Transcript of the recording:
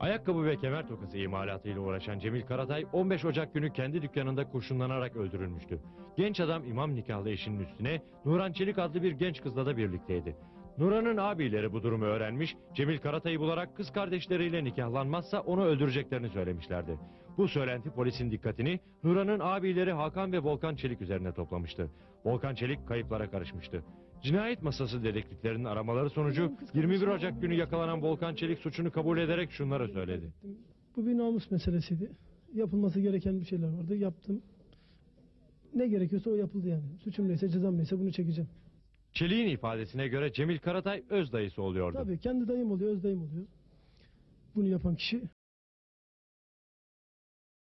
Ayakkabı ve kemer tokası imalatıyla uğraşan Cemil Karatay 15 Ocak günü kendi dükkanında kurşunlanarak öldürülmüştü. Genç adam imam nikahlı eşinin üstüne Nuran Çelik adlı bir genç kızla da birlikteydi. Nuran'ın abileri bu durumu öğrenmiş, Cemil Karatay'ı bularak kız kardeşleriyle nikahlanmazsa onu öldüreceklerini söylemişlerdi. Bu söylenti polisin dikkatini Nuran'ın abileri Hakan ve Volkan Çelik üzerine toplamıştı. Volkan Çelik kayıplara karışmıştı. Cinayet masası dedektiflerinin aramaları sonucu 21 Ocak günü yakalanan Volkan Çelik suçunu kabul ederek şunları söyledi. Bu bir namus meselesiydi. Yapılması gereken bir şeyler vardı. Yaptım. Ne gerekiyorsa o yapıldı yani. Suçum neyse cezam neyse bunu çekeceğim. Çelik'in ifadesine göre Cemil Karatay öz dayısı oluyordu. Tabii kendi dayım oluyor, öz dayım oluyor. Bunu yapan kişi